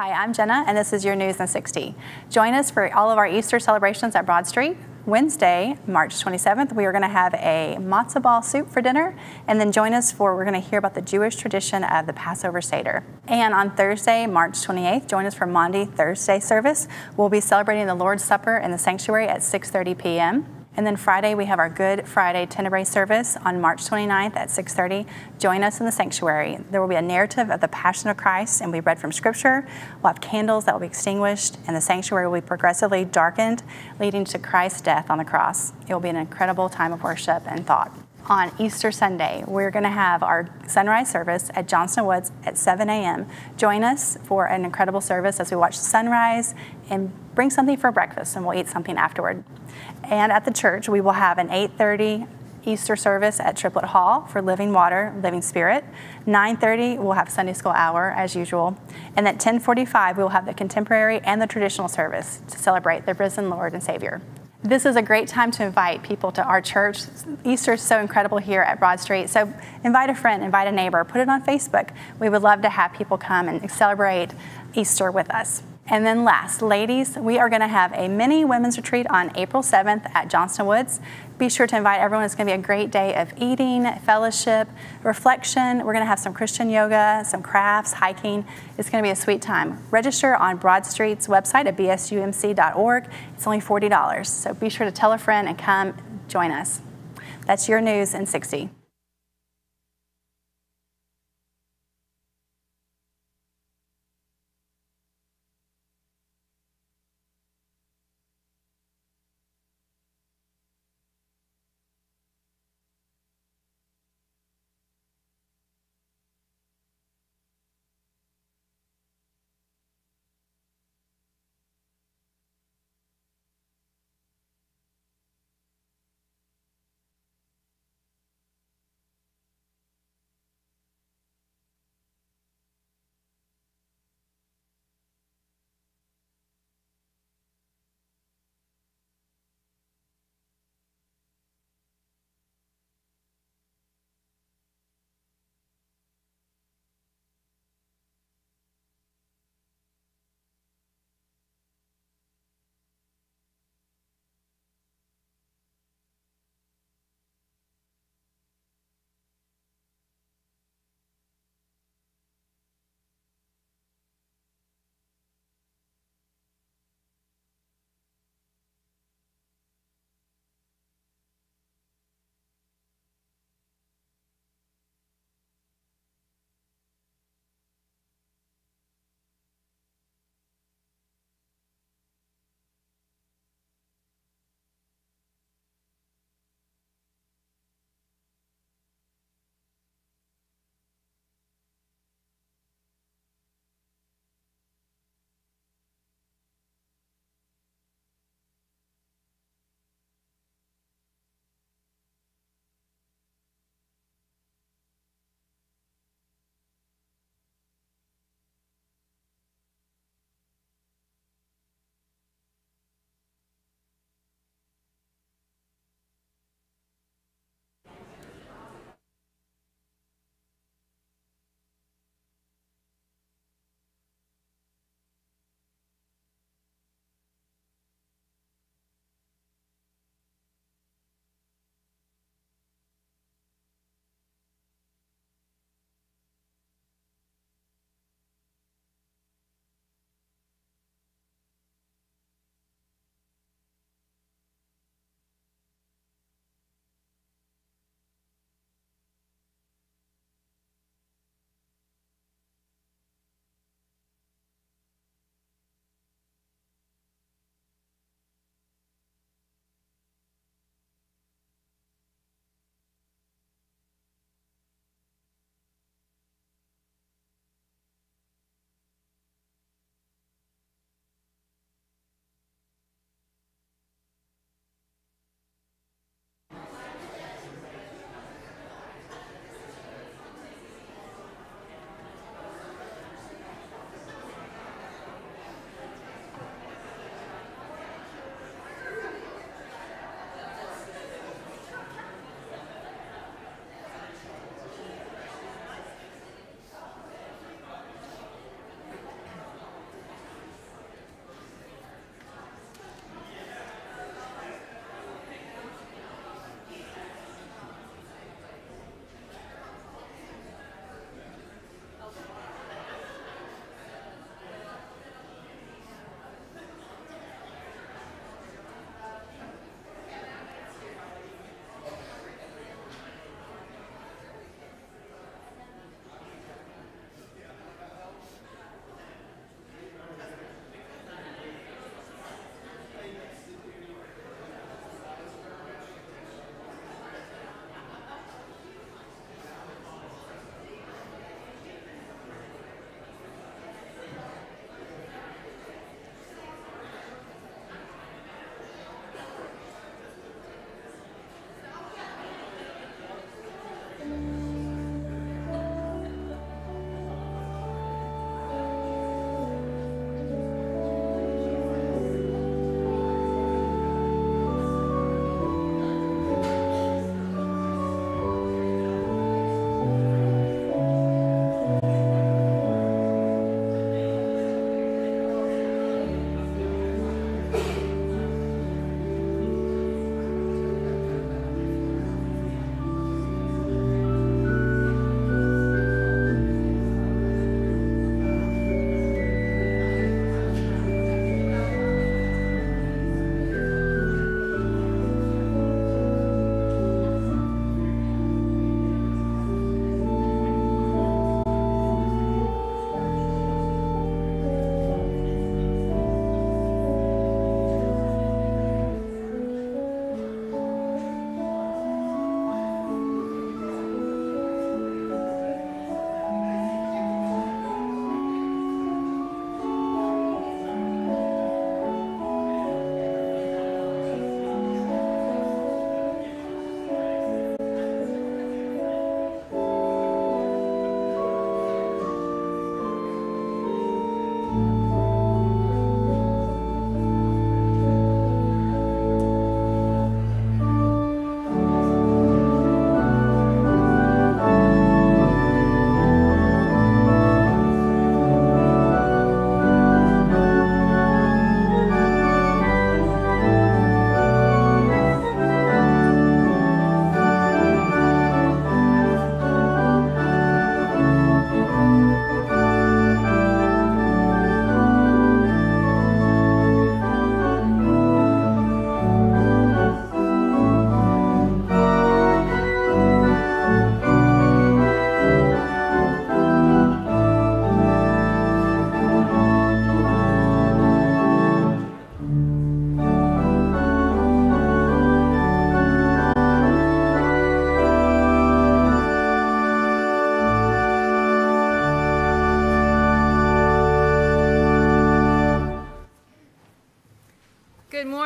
Hi, I'm Jenna, and this is your News in 60. Join us for all of our Easter celebrations at Broad Street. Wednesday, March 27th, we are going to have a matzo ball soup for dinner, and then join us for we're going to hear about the Jewish tradition of the Passover Seder. And on Thursday, March 28th, join us for Maundy Thursday service. We'll be celebrating the Lord's Supper in the sanctuary at 6:30 p.m. And then Friday, we have our Good Friday Tenebrae service on March 29th at 6.30. Join us in the sanctuary. There will be a narrative of the Passion of Christ, and we read from Scripture. We'll have candles that will be extinguished, and the sanctuary will be progressively darkened, leading to Christ's death on the cross. It will be an incredible time of worship and thought on Easter Sunday. We're going to have our sunrise service at Johnston Woods at 7 a.m. Join us for an incredible service as we watch the sunrise and bring something for breakfast and we'll eat something afterward. And at the church, we will have an 8:30 Easter service at Triplet Hall for Living Water, Living Spirit. 9:30 we'll have Sunday school hour as usual, and at 10:45 we will have the contemporary and the traditional service to celebrate the risen Lord and Savior. This is a great time to invite people to our church. Easter is so incredible here at Broad Street. So invite a friend, invite a neighbor, put it on Facebook. We would love to have people come and celebrate Easter with us. And then last, ladies, we are going to have a mini women's retreat on April 7th at Johnston Woods. Be sure to invite everyone. It's going to be a great day of eating, fellowship, reflection. We're going to have some Christian yoga, some crafts, hiking. It's going to be a sweet time. Register on Broad Street's website at bsumc.org. It's only $40. So be sure to tell a friend and come join us. That's your news in 60.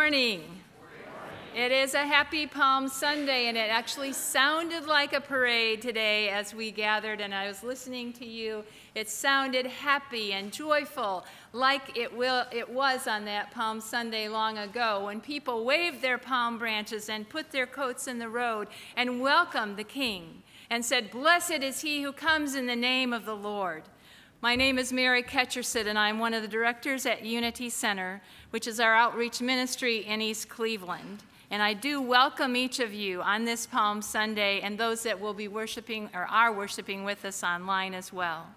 Morning. It is a happy Palm Sunday, and it actually sounded like a parade today as we gathered, and I was listening to you. It sounded happy and joyful, like it, will, it was on that Palm Sunday long ago when people waved their palm branches and put their coats in the road and welcomed the King and said, Blessed is he who comes in the name of the Lord. My name is Mary Ketchersid, and I'm one of the directors at Unity Center, which is our outreach ministry in East Cleveland. And I do welcome each of you on this Palm Sunday and those that will be worshiping or are worshiping with us online as well.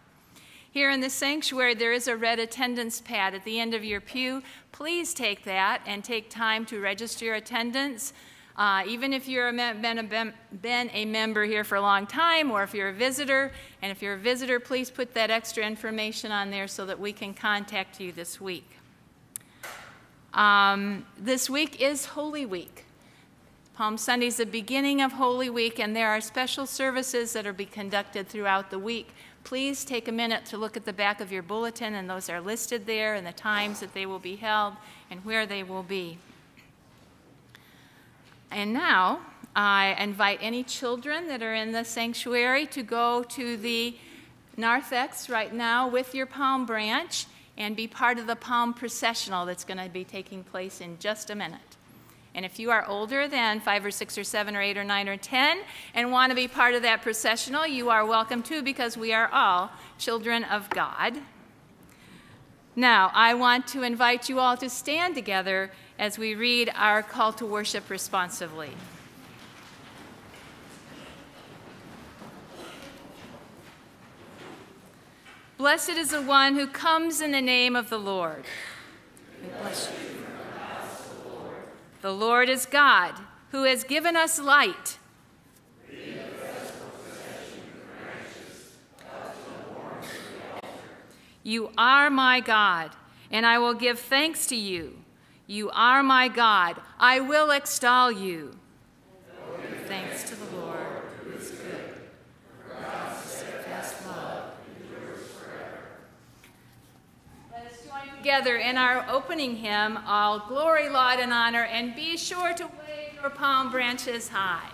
Here in the sanctuary, there is a red attendance pad at the end of your pew. Please take that and take time to register your attendance. Uh, even if you've been a, been a member here for a long time, or if you're a visitor, and if you're a visitor, please put that extra information on there so that we can contact you this week. Um, this week is Holy Week. Palm Sunday is the beginning of Holy Week, and there are special services that are be conducted throughout the week. Please take a minute to look at the back of your bulletin, and those are listed there, and the times that they will be held and where they will be. And now, I invite any children that are in the sanctuary to go to the narthex right now with your palm branch and be part of the palm processional that's going to be taking place in just a minute. And if you are older than five or six or seven or eight or nine or 10 and want to be part of that processional, you are welcome too because we are all children of God. Now, I want to invite you all to stand together as we read our call to worship responsively. Blessed is the one who comes in the name of the Lord. The Lord is God, who has given us light. You are my God, and I will give thanks to you. You are my God, I will extol you. Thanks to the Lord, together in our opening hymn, All Glory, Laud, and Honor, and be sure to wave your palm branches high.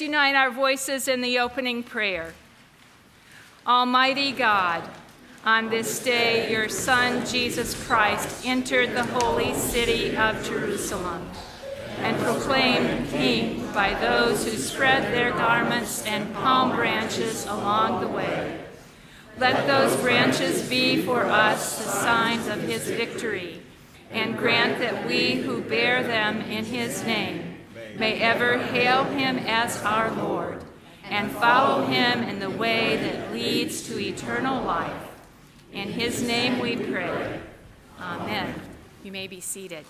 Unite our voices in the opening prayer. Almighty God, on this day your Son, Jesus Christ, entered the holy city of Jerusalem and proclaimed King by those who spread their garments and palm branches along the way. Let those branches be for us the signs of his victory, and grant that we who bear them in his name may ever hail him as our Lord and follow him in the way that leads to eternal life. In his name we pray. Amen. You may be seated.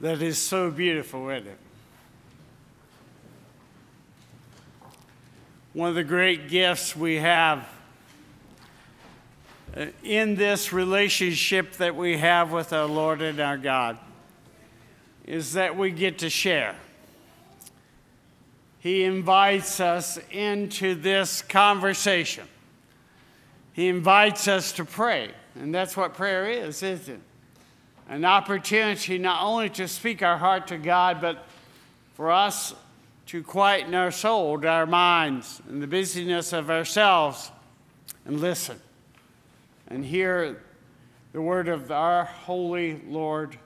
That is so beautiful, isn't it? One of the great gifts we have uh, in this relationship that we have with our Lord and our God is that we get to share. He invites us into this conversation. He invites us to pray, and that's what prayer is, isn't it? An opportunity not only to speak our heart to God, but for us to quieten our soul, our minds, and the busyness of ourselves, and listen and hear the word of our holy Lord,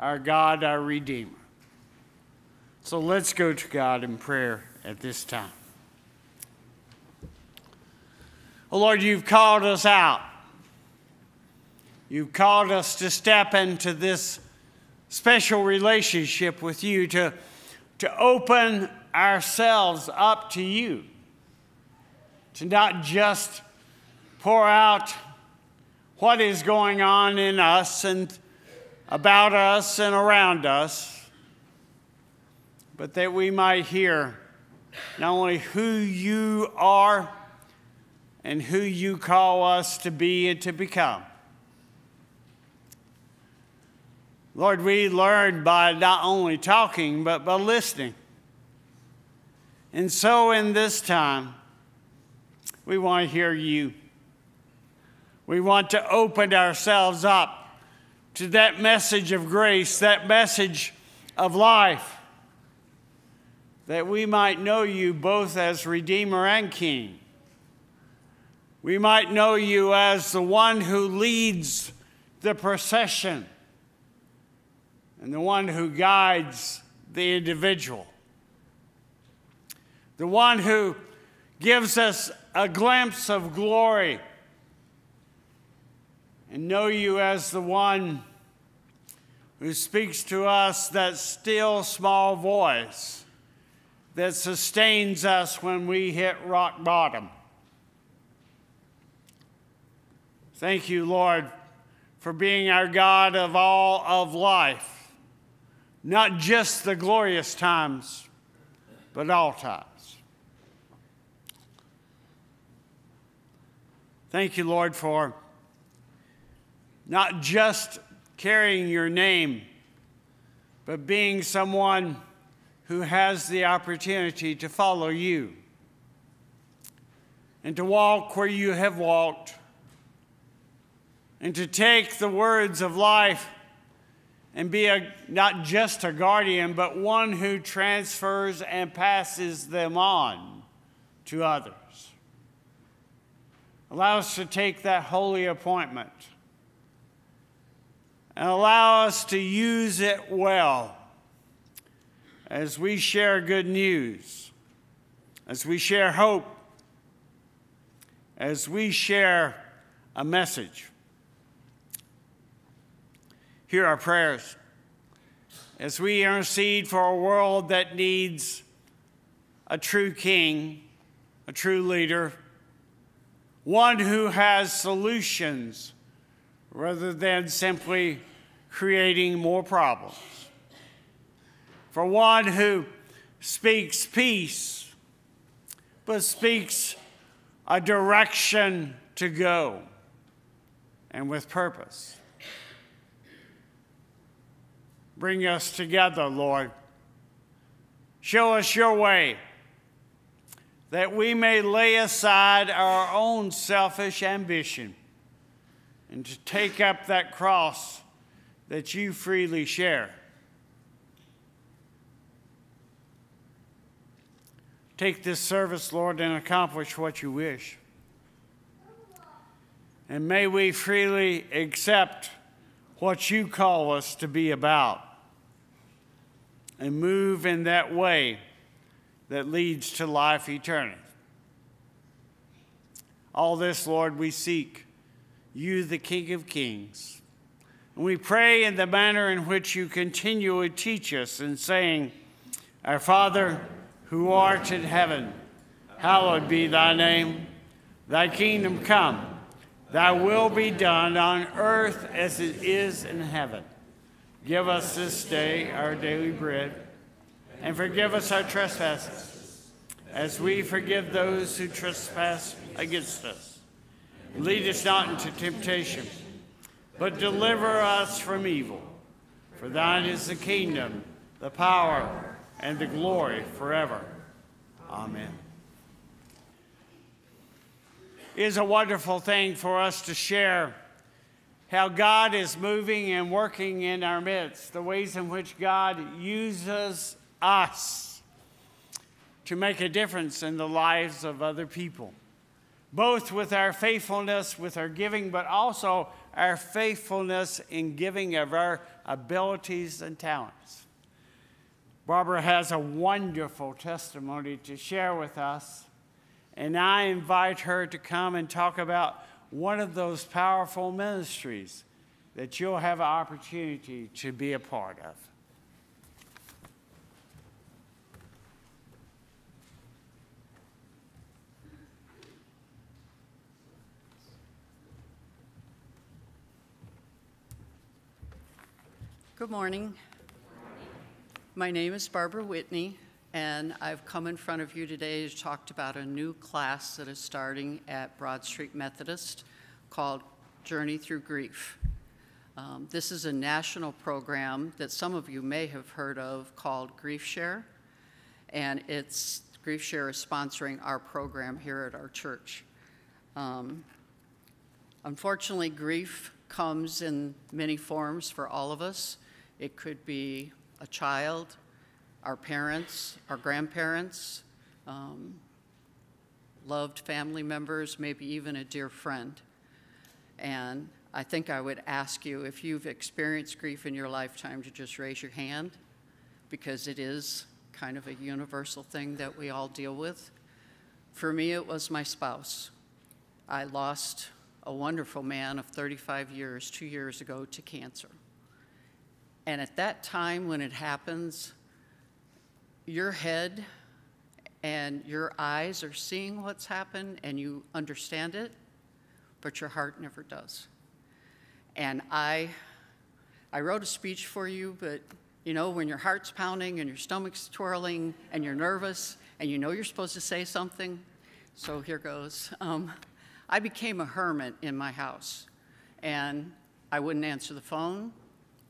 our God, our Redeemer. So let's go to God in prayer at this time. Oh Lord, you've called us out You've called us to step into this special relationship with you, to, to open ourselves up to you, to not just pour out what is going on in us and about us and around us, but that we might hear not only who you are and who you call us to be and to become. Lord, we learn by not only talking, but by listening. And so in this time, we want to hear you. We want to open ourselves up to that message of grace, that message of life, that we might know you both as Redeemer and King. We might know you as the one who leads the procession and the one who guides the individual, the one who gives us a glimpse of glory, and know you as the one who speaks to us that still small voice that sustains us when we hit rock bottom. Thank you, Lord, for being our God of all of life, not just the glorious times, but all times. Thank you, Lord, for not just carrying your name, but being someone who has the opportunity to follow you and to walk where you have walked and to take the words of life and be a, not just a guardian, but one who transfers and passes them on to others. Allow us to take that holy appointment and allow us to use it well as we share good news, as we share hope, as we share a message hear our prayers as we intercede for a world that needs a true king, a true leader, one who has solutions rather than simply creating more problems. For one who speaks peace, but speaks a direction to go and with purpose. Bring us together, Lord. Show us your way that we may lay aside our own selfish ambition and to take up that cross that you freely share. Take this service, Lord, and accomplish what you wish. And may we freely accept what you call us to be about and move in that way that leads to life eternal. All this, Lord, we seek you, the King of Kings. And we pray in the manner in which you continually teach us in saying, Our Father, who art in heaven, hallowed be thy name. Thy kingdom come, thy will be done on earth as it is in heaven. Give us this day our daily bread, and forgive us our trespasses, as we forgive those who trespass against us. Lead us not into temptation, but deliver us from evil. For thine is the kingdom, the power, and the glory forever. Amen. It is a wonderful thing for us to share how God is moving and working in our midst, the ways in which God uses us to make a difference in the lives of other people, both with our faithfulness, with our giving, but also our faithfulness in giving of our abilities and talents. Barbara has a wonderful testimony to share with us, and I invite her to come and talk about one of those powerful ministries that you'll have an opportunity to be a part of. Good morning. My name is Barbara Whitney, and I've come in front of you today to talk about a new class that is starting at Broad Street Methodist called Journey Through Grief. Um, this is a national program that some of you may have heard of called Grief Share, and it's Grief Share is sponsoring our program here at our church. Um, unfortunately, grief comes in many forms for all of us. It could be a child, our parents, our grandparents, um, loved family members, maybe even a dear friend. And I think I would ask you if you've experienced grief in your lifetime to just raise your hand because it is kind of a universal thing that we all deal with. For me, it was my spouse. I lost a wonderful man of 35 years two years ago to cancer. And at that time when it happens, your head and your eyes are seeing what's happened and you understand it, but your heart never does. And I, I wrote a speech for you, but you know, when your heart's pounding and your stomach's twirling and you're nervous and you know you're supposed to say something, so here goes. Um, I became a hermit in my house, and I wouldn't answer the phone.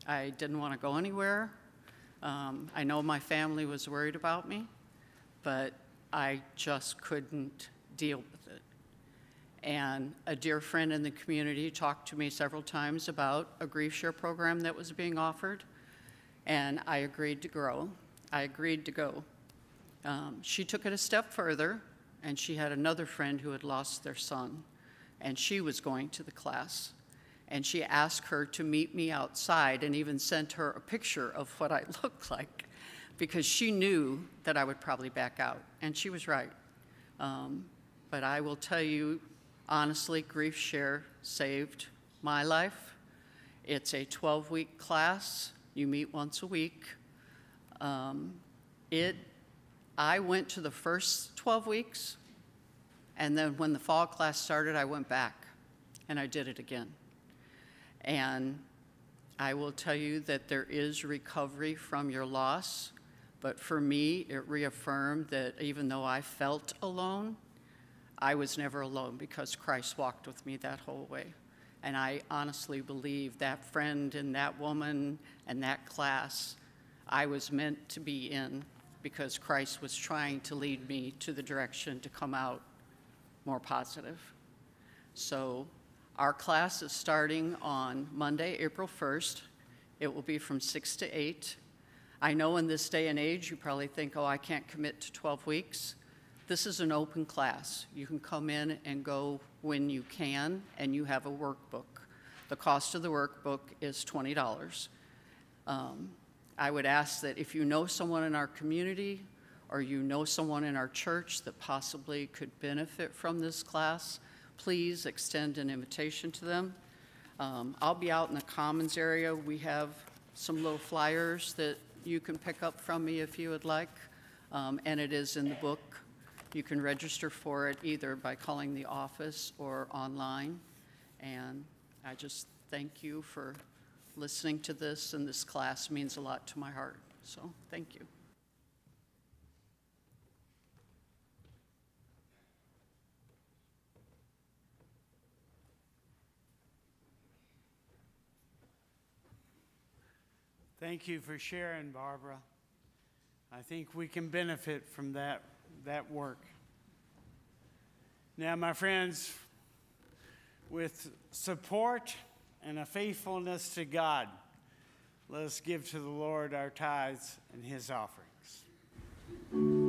I didn't want to go anywhere. Um, I know my family was worried about me, but I just couldn't deal with it. And a dear friend in the community talked to me several times about a grief share program that was being offered, and I agreed to grow. I agreed to go. Um, she took it a step further, and she had another friend who had lost their son, and she was going to the class and she asked her to meet me outside and even sent her a picture of what I looked like because she knew that I would probably back out. And she was right. Um, but I will tell you honestly, Grief Share saved my life. It's a 12 week class, you meet once a week. Um, it, I went to the first 12 weeks, and then when the fall class started, I went back and I did it again. And I will tell you that there is recovery from your loss, but for me, it reaffirmed that even though I felt alone, I was never alone because Christ walked with me that whole way. And I honestly believe that friend and that woman and that class I was meant to be in because Christ was trying to lead me to the direction to come out more positive. So our class is starting on Monday, April 1st. It will be from 6 to 8. I know in this day and age you probably think, oh, I can't commit to 12 weeks. This is an open class. You can come in and go when you can, and you have a workbook. The cost of the workbook is $20. Um, I would ask that if you know someone in our community or you know someone in our church that possibly could benefit from this class, please extend an invitation to them. Um, I'll be out in the Commons area. We have some little flyers that you can pick up from me if you would like, um, and it is in the book. You can register for it either by calling the office or online. And I just thank you for listening to this, and this class means a lot to my heart. So thank you. Thank you for sharing, Barbara. I think we can benefit from that, that work. Now, my friends, with support and a faithfulness to God, let us give to the Lord our tithes and his offerings.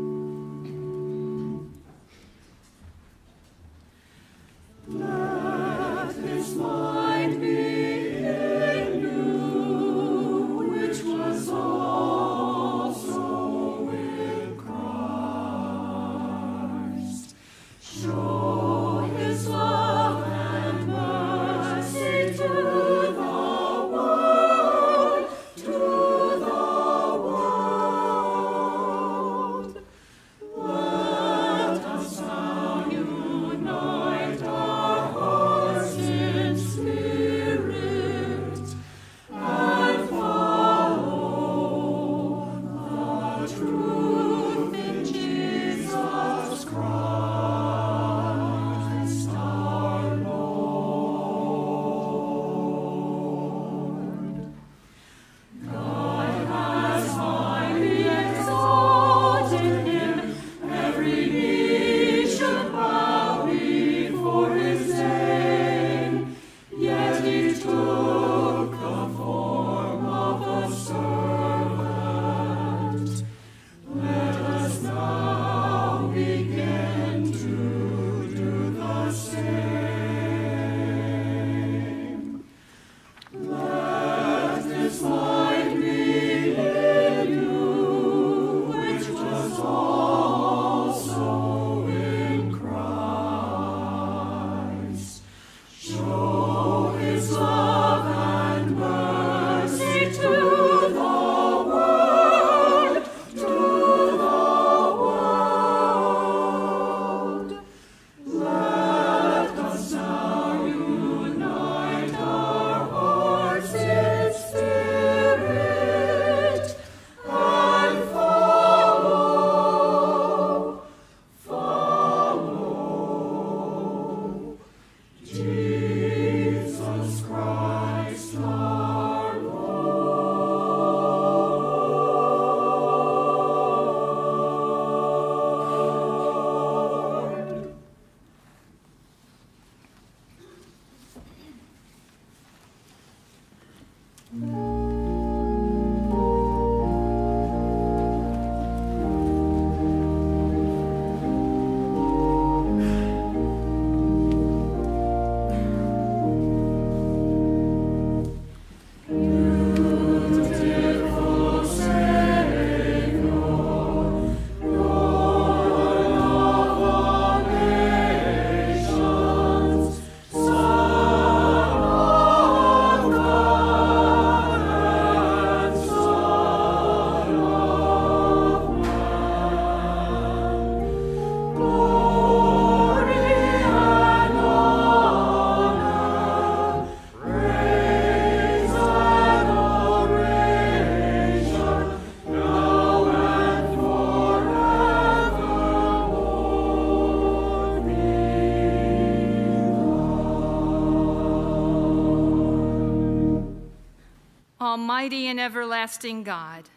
Almighty and everlasting God,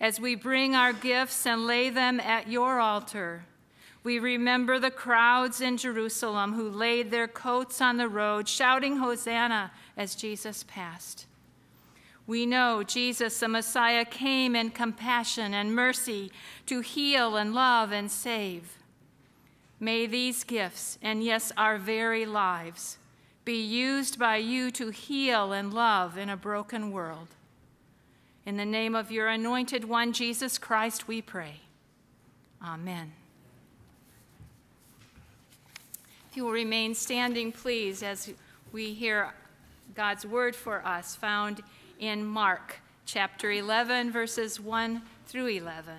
as we bring our gifts and lay them at your altar, we remember the crowds in Jerusalem who laid their coats on the road, shouting Hosanna as Jesus passed. We know Jesus, the Messiah, came in compassion and mercy to heal and love and save. May these gifts, and yes, our very lives, be used by you to heal and love in a broken world. In the name of your anointed one, Jesus Christ, we pray. Amen. If you will remain standing, please, as we hear God's word for us found in Mark chapter 11, verses 1 through 11.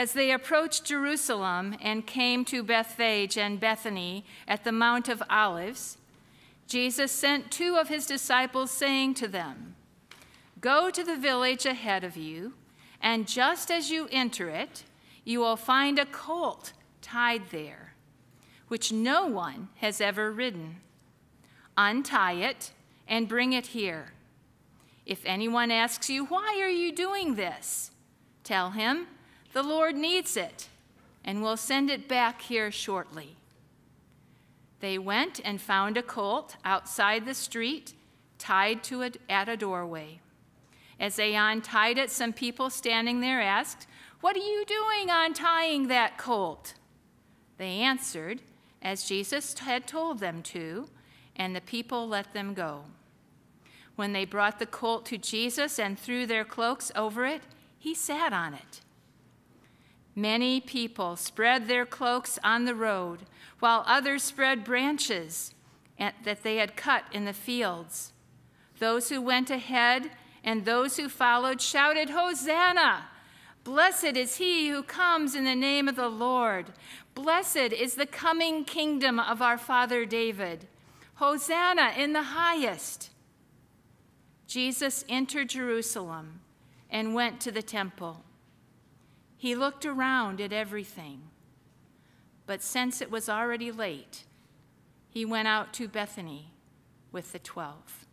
As they approached Jerusalem and came to Bethphage and Bethany at the Mount of Olives, Jesus sent two of his disciples, saying to them, Go to the village ahead of you, and just as you enter it, you will find a colt tied there, which no one has ever ridden. Untie it and bring it here. If anyone asks you, Why are you doing this? Tell him, the Lord needs it, and will send it back here shortly. They went and found a colt outside the street, tied to it at a doorway. As they untied it, some people standing there asked, What are you doing untying that colt? They answered, as Jesus had told them to, and the people let them go. When they brought the colt to Jesus and threw their cloaks over it, he sat on it. Many people spread their cloaks on the road, while others spread branches that they had cut in the fields. Those who went ahead and those who followed shouted, Hosanna! Blessed is he who comes in the name of the Lord. Blessed is the coming kingdom of our father David. Hosanna in the highest. Jesus entered Jerusalem and went to the temple. He looked around at everything, but since it was already late, he went out to Bethany with the twelve.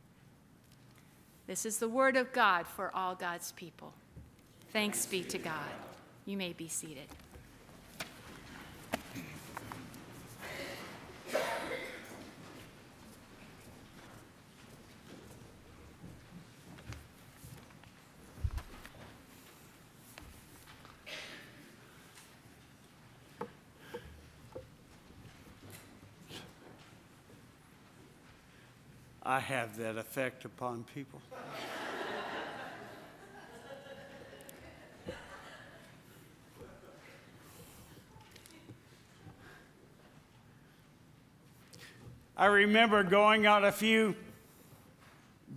This is the word of God for all God's people. Thanks be to God. You may be seated. I have that effect upon people. I remember going on a few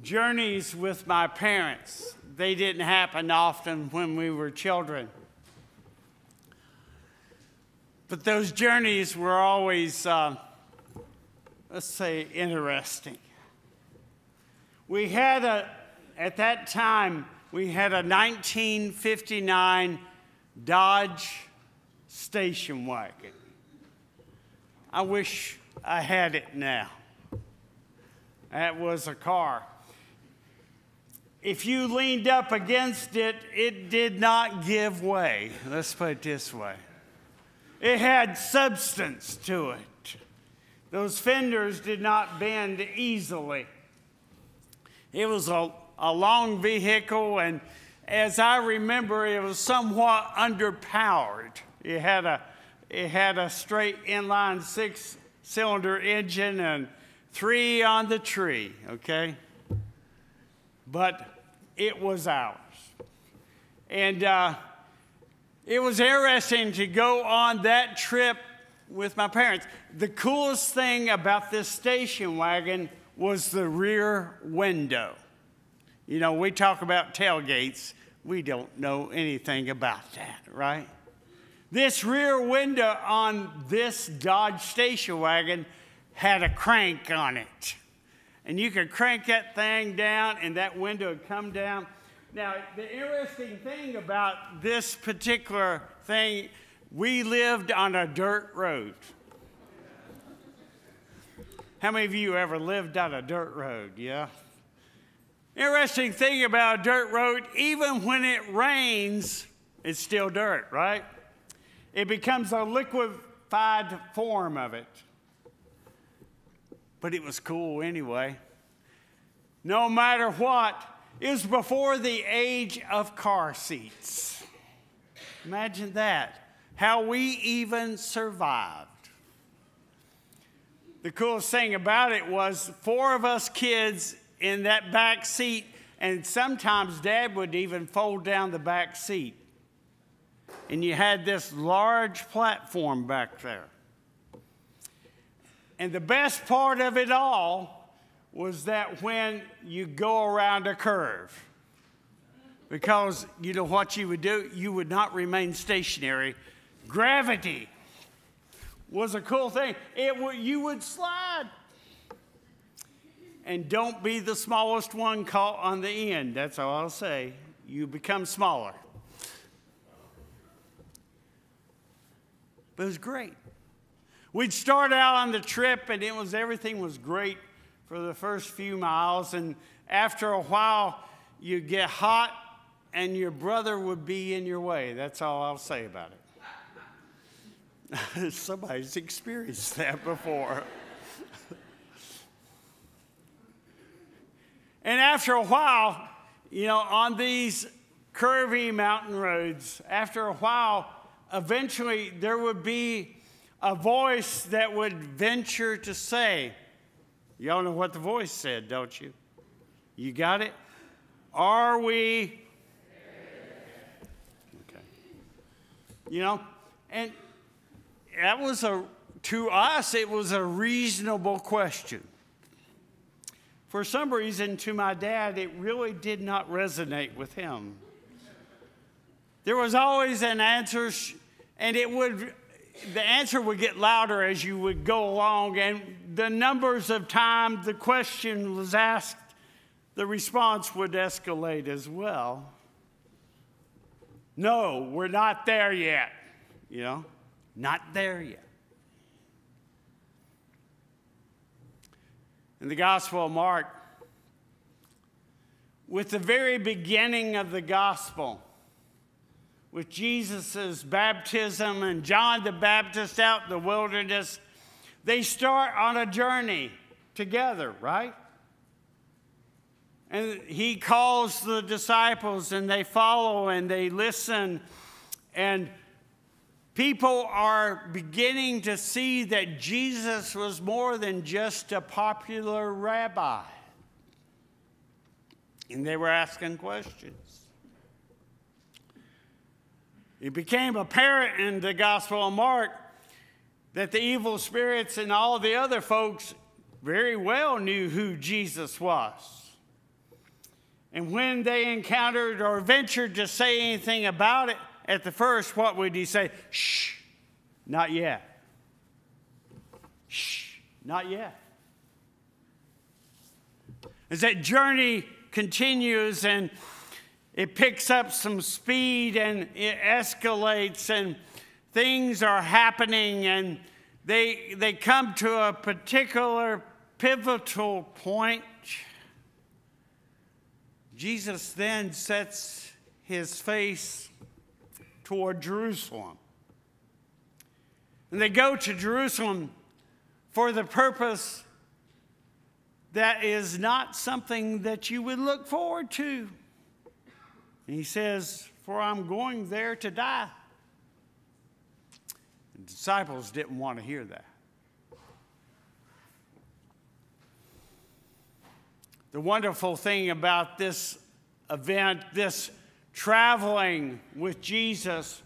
journeys with my parents. They didn't happen often when we were children. But those journeys were always, uh, let's say, interesting. We had a, at that time, we had a 1959 Dodge station wagon. I wish I had it now. That was a car. If you leaned up against it, it did not give way. Let's put it this way it had substance to it. Those fenders did not bend easily. It was a, a long vehicle, and as I remember, it was somewhat underpowered. It had a, it had a straight inline six cylinder engine and three on the tree, okay? But it was ours. And uh, it was interesting to go on that trip with my parents. The coolest thing about this station wagon was the rear window. You know, we talk about tailgates, we don't know anything about that, right? This rear window on this Dodge station wagon had a crank on it. And you could crank that thing down, and that window would come down. Now, the interesting thing about this particular thing, we lived on a dirt road. How many of you ever lived on a dirt road? Yeah? Interesting thing about a dirt road, even when it rains, it's still dirt, right? It becomes a liquefied form of it. But it was cool anyway. No matter what, it was before the age of car seats. Imagine that. How we even survived. The coolest thing about it was four of us kids in that back seat, and sometimes dad would even fold down the back seat. And you had this large platform back there. And the best part of it all was that when you go around a curve, because you know what you would do? You would not remain stationary. Gravity was a cool thing. It you would slide. And don't be the smallest one caught on the end. That's all I'll say. You become smaller. But it was great. We'd start out on the trip, and it was everything was great for the first few miles. And after a while, you get hot, and your brother would be in your way. That's all I'll say about it. Somebody's experienced that before. and after a while, you know, on these curvy mountain roads, after a while, eventually there would be a voice that would venture to say, Y'all know what the voice said, don't you? You got it? Are we? Okay. You know, and that was a, to us, it was a reasonable question. For some reason, to my dad, it really did not resonate with him. There was always an answer, and it would, the answer would get louder as you would go along, and the numbers of times the question was asked, the response would escalate as well. No, we're not there yet. You know, not there yet. In the Gospel of Mark, with the very beginning of the Gospel, with Jesus' baptism and John the Baptist out in the wilderness, they start on a journey together, right? And he calls the disciples and they follow and they listen. And people are beginning to see that Jesus was more than just a popular rabbi. And they were asking questions. It became apparent in the Gospel of Mark that the evil spirits and all the other folks very well knew who Jesus was. And when they encountered or ventured to say anything about it at the first, what would he say? Shh, not yet. Shh, not yet. As that journey continues and it picks up some speed and it escalates and things are happening and they, they come to a particular pivotal point Jesus then sets his face toward Jerusalem. And they go to Jerusalem for the purpose that is not something that you would look forward to. And he says, For I'm going there to die. The disciples didn't want to hear that. The wonderful thing about this event, this traveling with Jesus,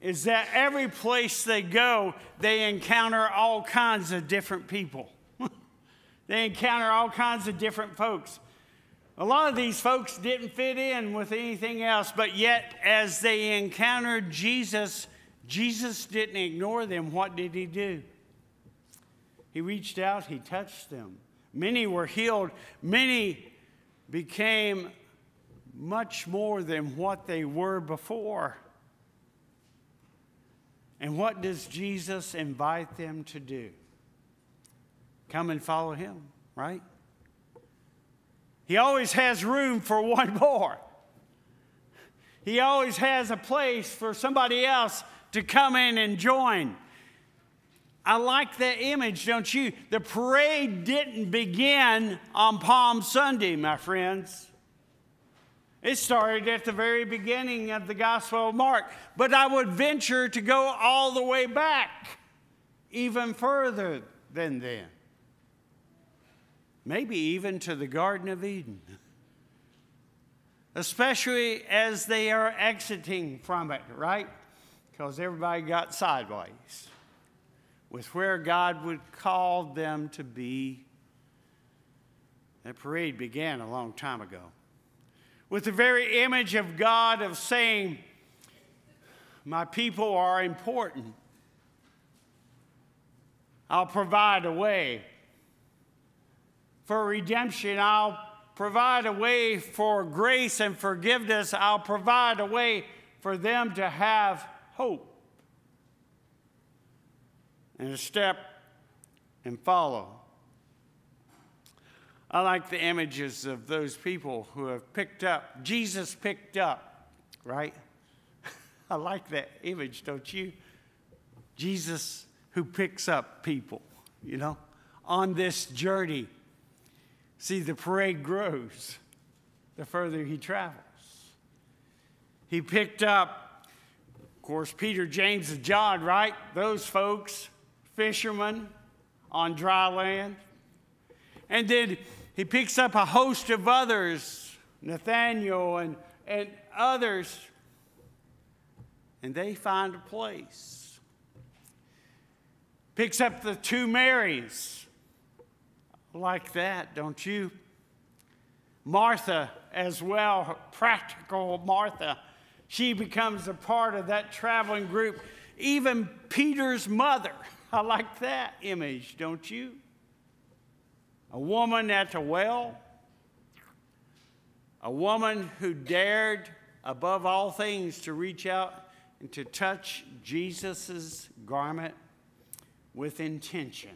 is that every place they go, they encounter all kinds of different people. they encounter all kinds of different folks. A lot of these folks didn't fit in with anything else, but yet, as they encountered Jesus, Jesus didn't ignore them. What did he do? He reached out, he touched them. Many were healed. Many became much more than what they were before. And what does Jesus invite them to do? Come and follow him, right? He always has room for one more. He always has a place for somebody else to come in and join. I like that image, don't you? The parade didn't begin on Palm Sunday, my friends. It started at the very beginning of the Gospel of Mark, but I would venture to go all the way back, even further than then. Maybe even to the Garden of Eden. Especially as they are exiting from it, right? Because everybody got sideways with where God would call them to be. That parade began a long time ago. With the very image of God of saying, My people are important. I'll provide a way for redemption. I'll provide a way for grace and forgiveness. I'll provide a way for them to have hope and a step and follow. I like the images of those people who have picked up, Jesus picked up, right? I like that image, don't you? Jesus who picks up people, you know, on this journey. See, the parade grows the further he travels. He picked up, of course, Peter, James, and John, right? Those folks fishermen on dry land. And then he picks up a host of others, Nathaniel and, and others, and they find a place. Picks up the two Marys, like that, don't you? Martha as well, practical Martha. She becomes a part of that traveling group. Even Peter's mother I like that image, don't you? A woman at a well, a woman who dared, above all things, to reach out and to touch Jesus' garment with intention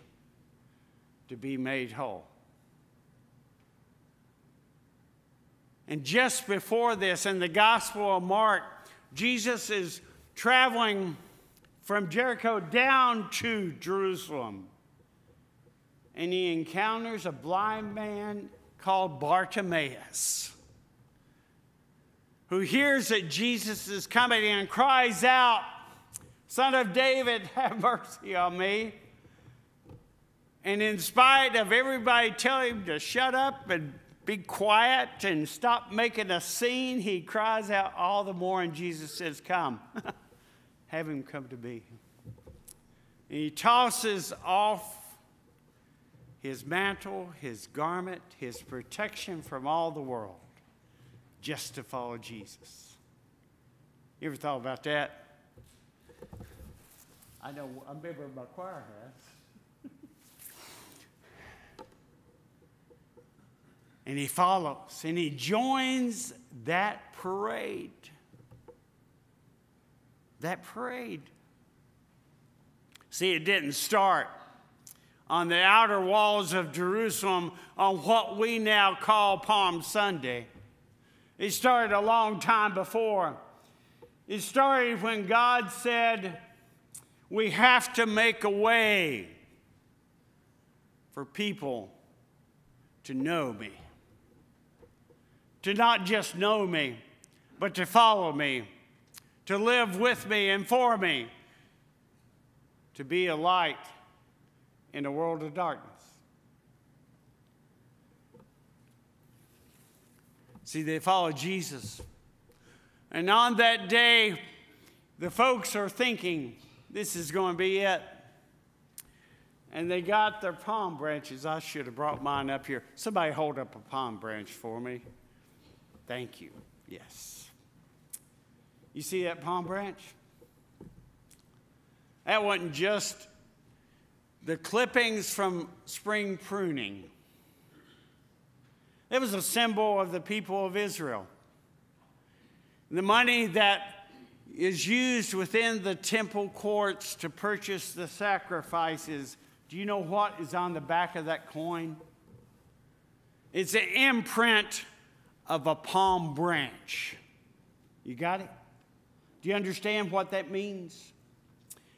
to be made whole. And just before this, in the Gospel of Mark, Jesus is traveling from Jericho down to Jerusalem. And he encounters a blind man called Bartimaeus who hears that Jesus is coming and cries out, Son of David, have mercy on me. And in spite of everybody telling him to shut up and be quiet and stop making a scene, he cries out all the more, and Jesus says, Come, have him come to me. And he tosses off his mantle, his garment, his protection from all the world just to follow Jesus. You ever thought about that? I know a member of my choir has. and he follows and he joins that parade. That parade. See, it didn't start on the outer walls of Jerusalem on what we now call Palm Sunday. It started a long time before. It started when God said, We have to make a way for people to know me to not just know me, but to follow me, to live with me and for me, to be a light in a world of darkness. See, they follow Jesus. And on that day, the folks are thinking, this is going to be it. And they got their palm branches. I should have brought mine up here. Somebody hold up a palm branch for me. Thank you. Yes. You see that palm branch? That wasn't just the clippings from spring pruning. It was a symbol of the people of Israel. The money that is used within the temple courts to purchase the sacrifices, do you know what is on the back of that coin? It's an imprint of a palm branch. You got it? Do you understand what that means?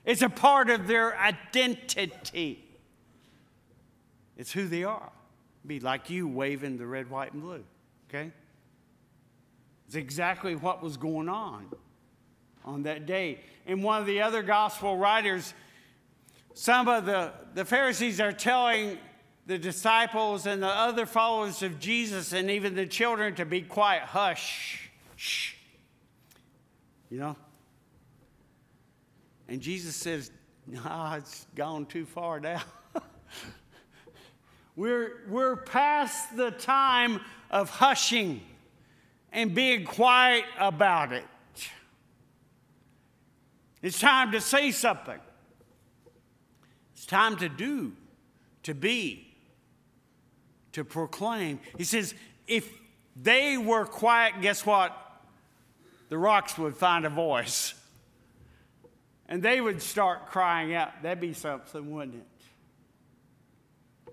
It's a part of their identity. It's who they are. Be like you waving the red, white, and blue. Okay? It's exactly what was going on on that day. And one of the other gospel writers, some of the, the Pharisees are telling the disciples and the other followers of Jesus and even the children to be quiet. Hush. Shh. You know? And Jesus says, nah, it's gone too far now. we're, we're past the time of hushing and being quiet about it. It's time to say something. It's time to do, to be to proclaim. He says, if they were quiet, guess what? The rocks would find a voice. And they would start crying out. That'd be something, wouldn't it?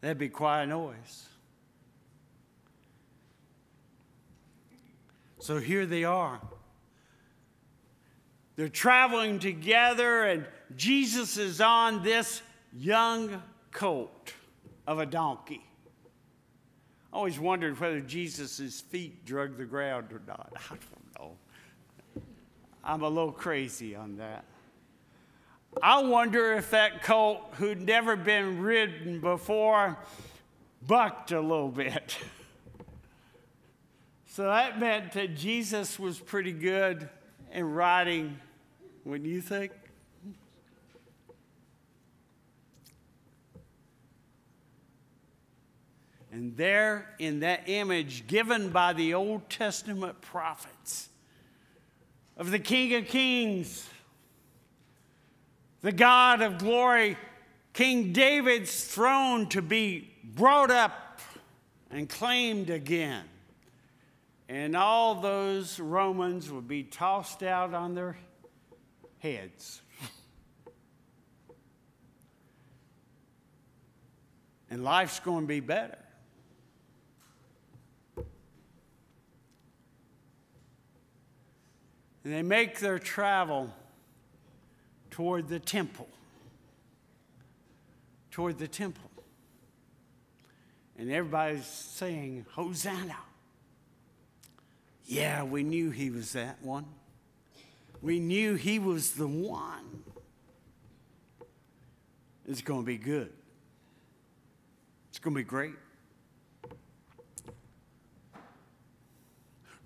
That'd be quiet noise. So here they are. They're traveling together, and Jesus is on this young colt of a donkey. I always wondered whether Jesus' feet drug the ground or not. I'm a little crazy on that. I wonder if that colt, who'd never been ridden before, bucked a little bit. so that meant that Jesus was pretty good in riding, wouldn't you think? And there, in that image given by the Old Testament prophets of the King of Kings, the God of glory, King David's throne to be brought up and claimed again. And all those Romans would be tossed out on their heads. and life's going to be better. And they make their travel toward the temple. Toward the temple. And everybody's saying, Hosanna. Yeah, we knew he was that one. We knew he was the one. It's going to be good. It's going to be great.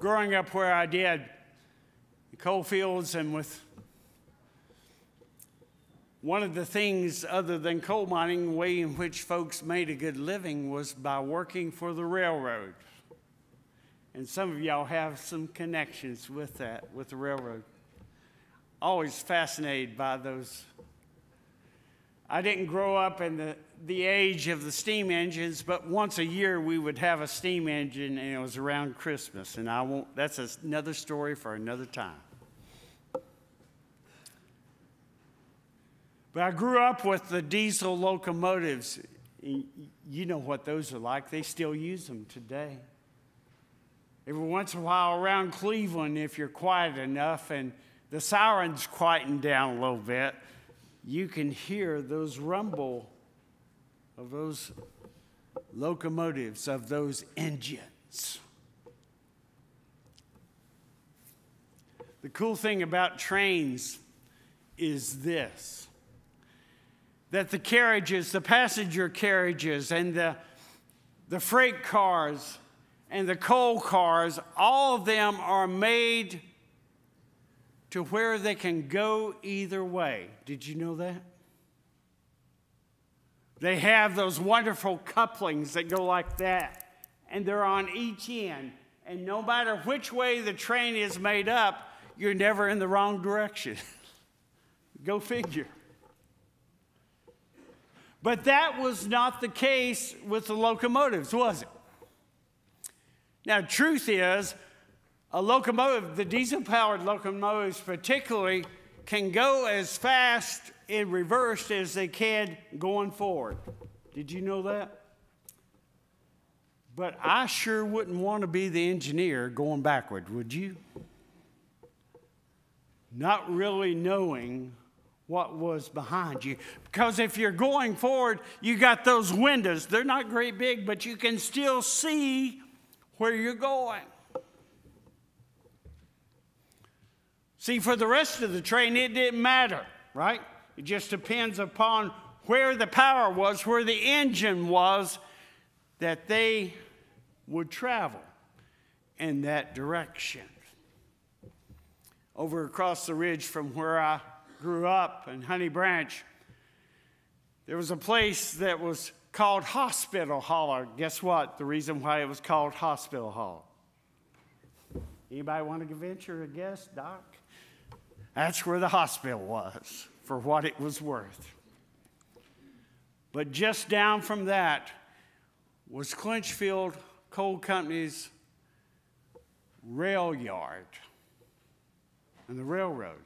Growing up where I did, coal fields and with one of the things, other than coal mining, the way in which folks made a good living was by working for the railroad. And some of y'all have some connections with that, with the railroad. Always fascinated by those. I didn't grow up in the, the age of the steam engines, but once a year we would have a steam engine, and it was around Christmas. And I won't, that's another story for another time. But I grew up with the diesel locomotives. You know what those are like. They still use them today. Every once in a while around Cleveland, if you're quiet enough and the sirens quieten down a little bit, you can hear those rumble of those locomotives, of those engines. The cool thing about trains is this that the carriages, the passenger carriages, and the, the freight cars and the coal cars, all of them are made to where they can go either way. Did you know that? They have those wonderful couplings that go like that, and they're on each end. And no matter which way the train is made up, you're never in the wrong direction. go figure. But that was not the case with the locomotives, was it? Now, truth is, a locomotive, the diesel powered locomotives particularly, can go as fast in reverse as they can going forward. Did you know that? But I sure wouldn't want to be the engineer going backward, would you? Not really knowing what was behind you. Because if you're going forward, you got those windows. They're not great big, but you can still see where you're going. See, for the rest of the train, it didn't matter, right? It just depends upon where the power was, where the engine was, that they would travel in that direction. Over across the ridge from where I grew up in Honey Branch, there was a place that was called Hospital Holler. Guess what? The reason why it was called Hospital Holler. Anybody want to venture a guess, Doc? That's where the hospital was, for what it was worth. But just down from that was Clinchfield Coal Company's rail yard and the railroad.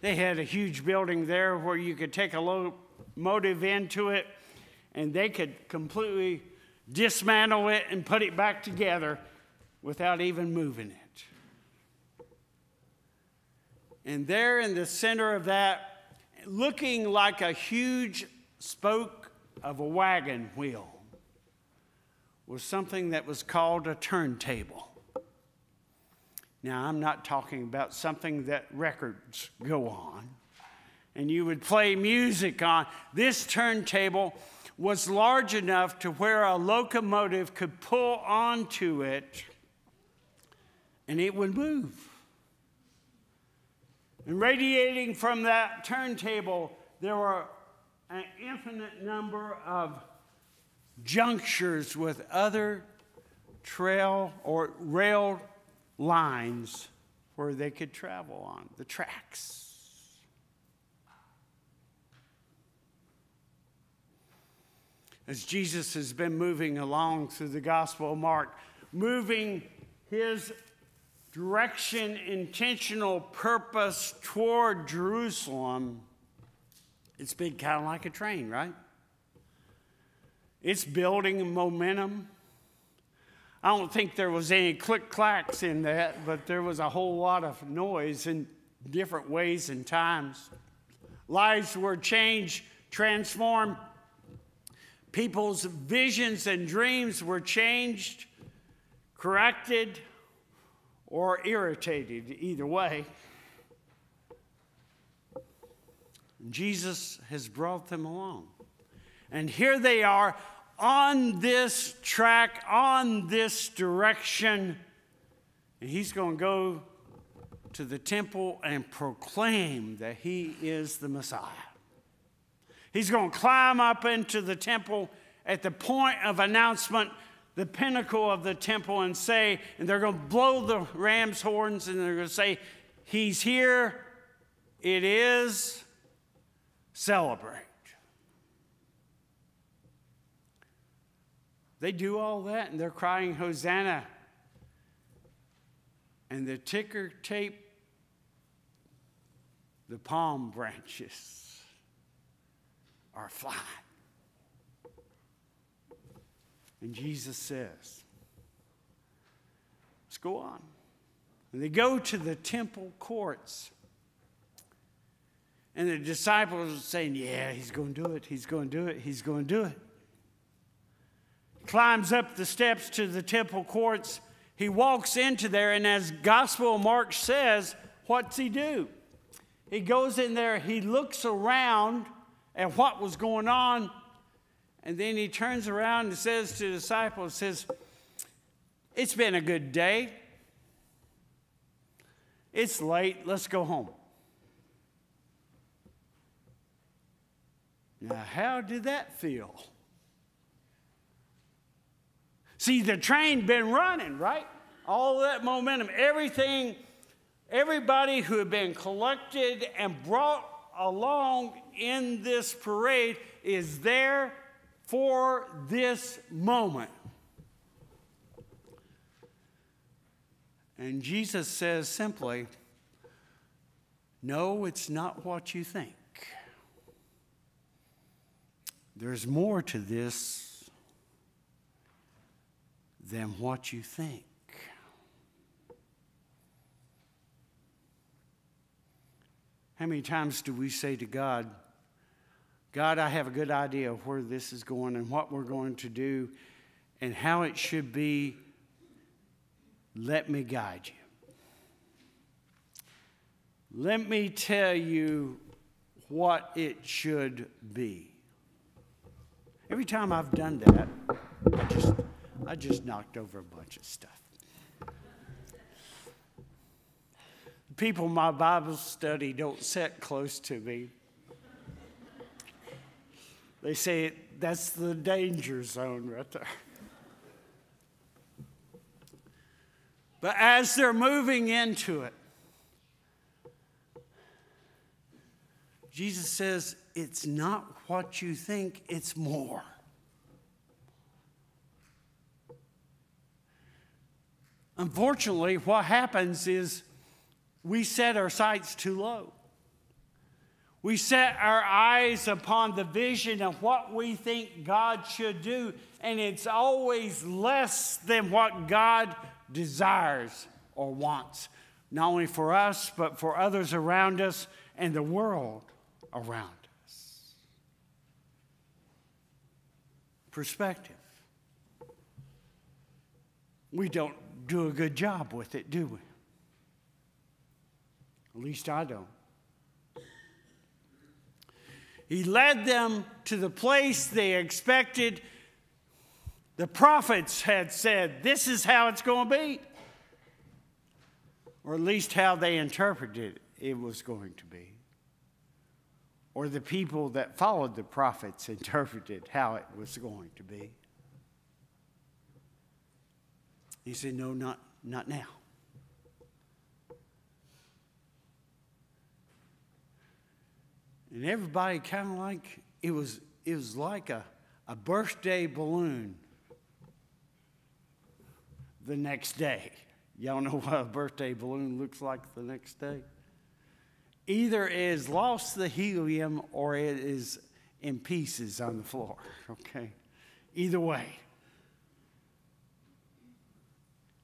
They had a huge building there where you could take a locomotive into it and they could completely dismantle it and put it back together without even moving it. And there in the center of that, looking like a huge spoke of a wagon wheel, was something that was called a turntable. Now, I'm not talking about something that records go on and you would play music on. This turntable was large enough to where a locomotive could pull onto it and it would move. And radiating from that turntable, there were an infinite number of junctures with other trail or rail lines where they could travel on, the tracks. as Jesus has been moving along through the Gospel of Mark, moving his direction, intentional purpose toward Jerusalem, it's been kind of like a train, right? It's building momentum. I don't think there was any click clacks in that, but there was a whole lot of noise in different ways and times. Lives were changed, transformed. People's visions and dreams were changed, corrected, or irritated, either way. Jesus has brought them along. And here they are on this track, on this direction. And he's going to go to the temple and proclaim that he is the Messiah. He's going to climb up into the temple at the point of announcement, the pinnacle of the temple, and say, and they're going to blow the ram's horns and they're going to say, He's here, it is, celebrate. They do all that and they're crying, Hosanna. And the ticker tape, the palm branches are flying. And Jesus says, Let's go on. And they go to the temple courts. And the disciples are saying, Yeah, he's going to do it. He's going to do it. He's going to do it climbs up the steps to the temple courts. He walks into there, and as Gospel Mark says, what's he do? He goes in there, he looks around at what was going on, and then he turns around and says to the disciples, says, It's been a good day. It's late, let's go home. Now, how did that feel? See, the train been running, right? All that momentum, everything, everybody who had been collected and brought along in this parade is there for this moment. And Jesus says simply, No, it's not what you think. There's more to this than what you think. How many times do we say to God, God, I have a good idea of where this is going and what we're going to do and how it should be. Let me guide you. Let me tell you what it should be. Every time I've done that, I just I just knocked over a bunch of stuff. People in my Bible study don't sit close to me. They say that's the danger zone right there. But as they're moving into it, Jesus says, It's not what you think, it's more. Unfortunately, what happens is we set our sights too low. We set our eyes upon the vision of what we think God should do, and it's always less than what God desires or wants, not only for us, but for others around us and the world around us. Perspective. We don't do a good job with it, do we? At least I don't. He led them to the place they expected. The prophets had said, This is how it's going to be. Or at least how they interpreted it was going to be. Or the people that followed the prophets interpreted how it was going to be. He said, No, not, not now. And everybody kind of like, it was, it was like a, a birthday balloon the next day. Y'all know what a birthday balloon looks like the next day? Either it has lost the helium or it is in pieces on the floor, okay? Either way,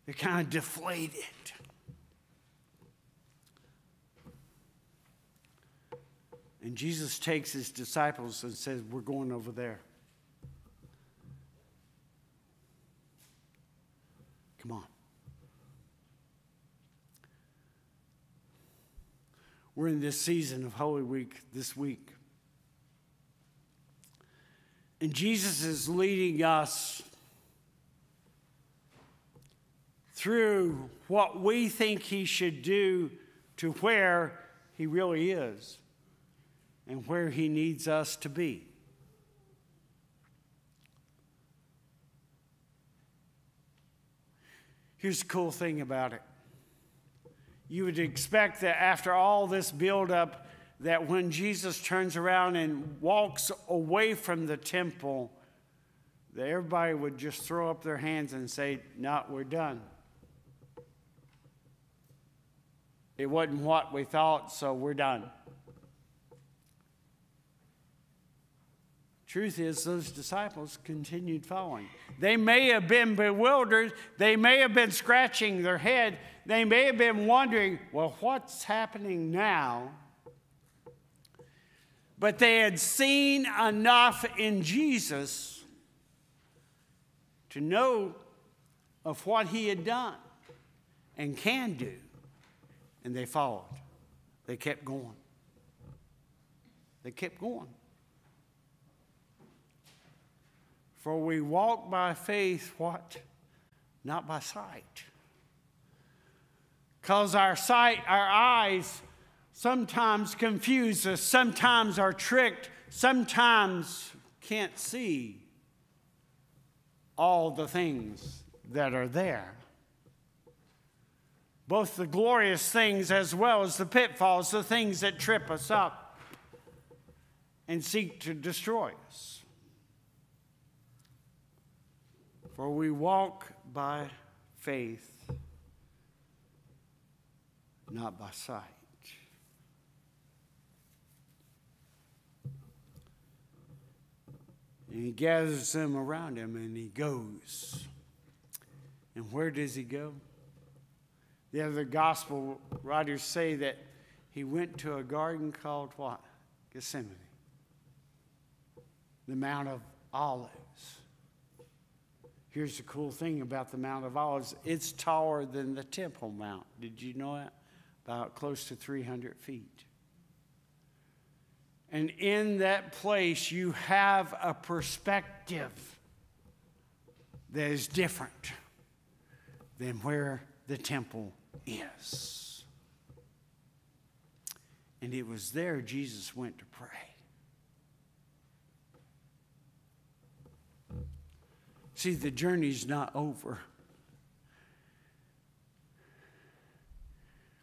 they're kind of deflated. And Jesus takes his disciples and says, We're going over there. Come on. We're in this season of Holy Week this week. And Jesus is leading us through what we think he should do to where he really is and where he needs us to be. Here's the cool thing about it. You would expect that after all this buildup, that when Jesus turns around and walks away from the temple, that everybody would just throw up their hands and say, No, we're done. It wasn't what we thought, so we're done. Truth is, those disciples continued following. They may have been bewildered. They may have been scratching their head. They may have been wondering, well, what's happening now? But they had seen enough in Jesus to know of what he had done and can do. And they followed. They kept going. They kept going. For we walk by faith, what? Not by sight. Because our sight, our eyes, sometimes confuse us, sometimes are tricked, sometimes can't see all the things that are there. Both the glorious things as well as the pitfalls, the things that trip us up and seek to destroy us. For we walk by faith, not by sight. And he gathers them around him and he goes. And where does he go? The other gospel writers say that he went to a garden called what? Gethsemane. The Mount of Olives. Here's the cool thing about the Mount of Olives it's taller than the Temple Mount. Did you know that? About close to 300 feet. And in that place, you have a perspective that is different than where the temple is. And it was there Jesus went to pray. See, the journey's not over.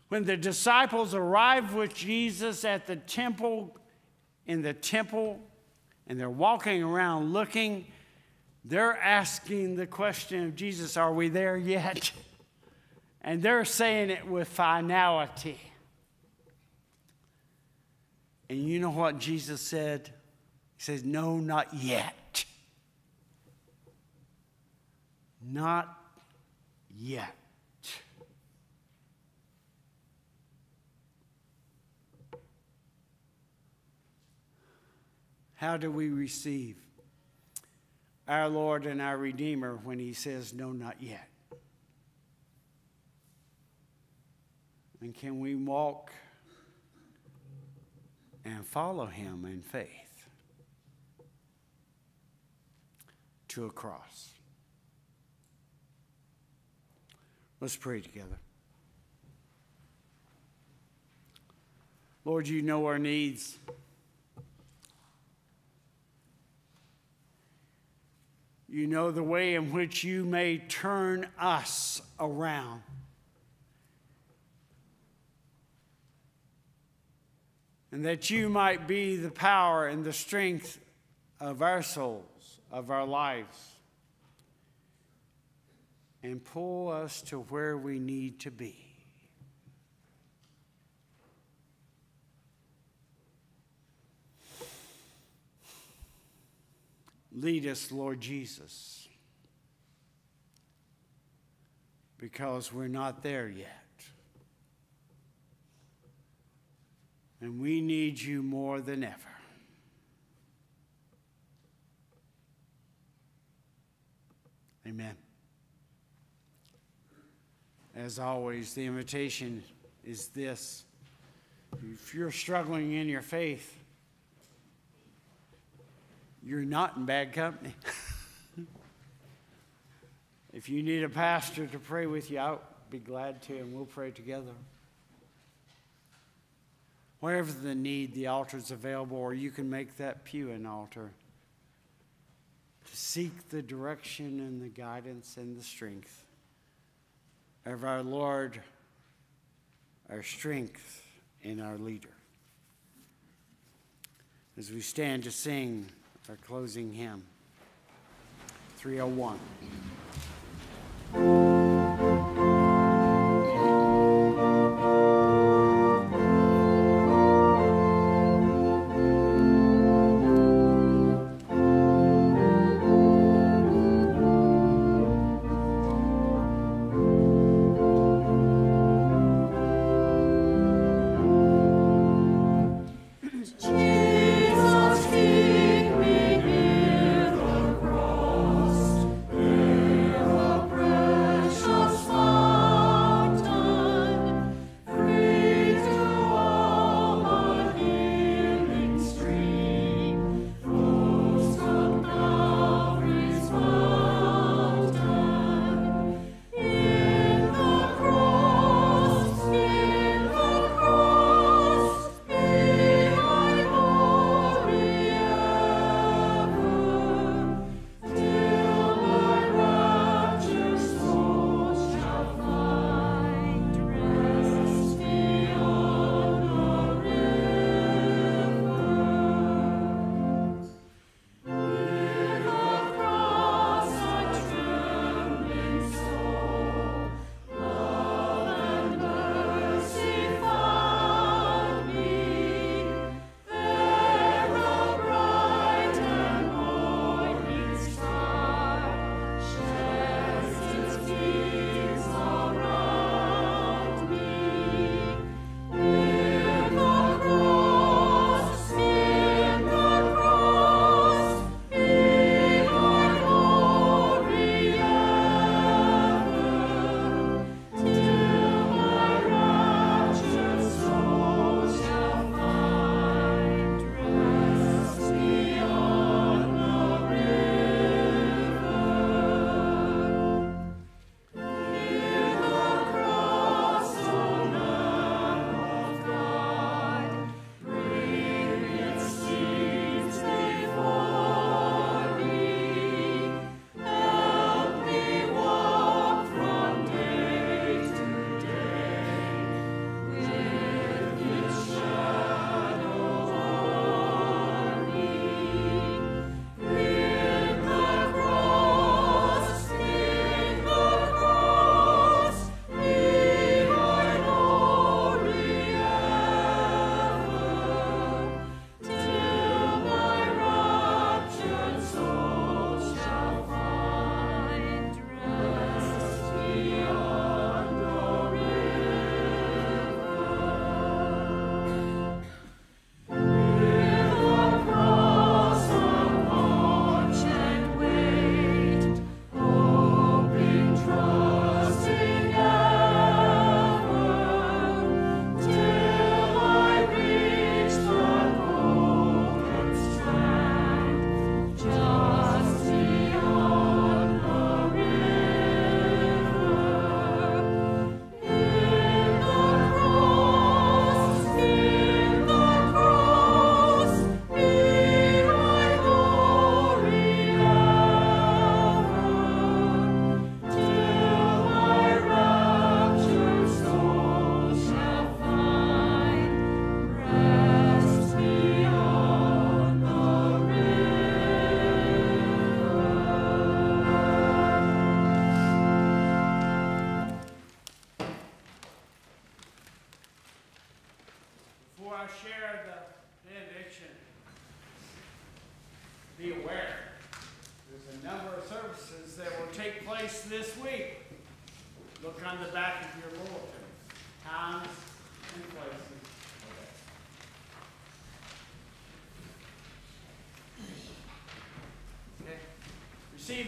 When the disciples arrive with Jesus at the temple, in the temple, and they're walking around looking, they're asking the question of Jesus, Are we there yet? And they're saying it with finality. And you know what Jesus said? He says, No, not yet. Not yet. How do we receive our Lord and our Redeemer when He says, No, not yet? And can we walk and follow Him in faith to a cross? Let's pray together. Lord, you know our needs. You know the way in which you may turn us around. And that you might be the power and the strength of our souls, of our lives and pull us to where we need to be. Lead us, Lord Jesus, because we're not there yet. And we need you more than ever. Amen. As always, the invitation is this. If you're struggling in your faith, you're not in bad company. if you need a pastor to pray with you I'll be glad to, and we'll pray together. Wherever the need, the altar is available, or you can make that pew an altar to seek the direction and the guidance and the strength of our Lord, our strength, and our leader. As we stand to sing our closing hymn, 301.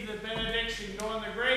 The benediction, go in the grace,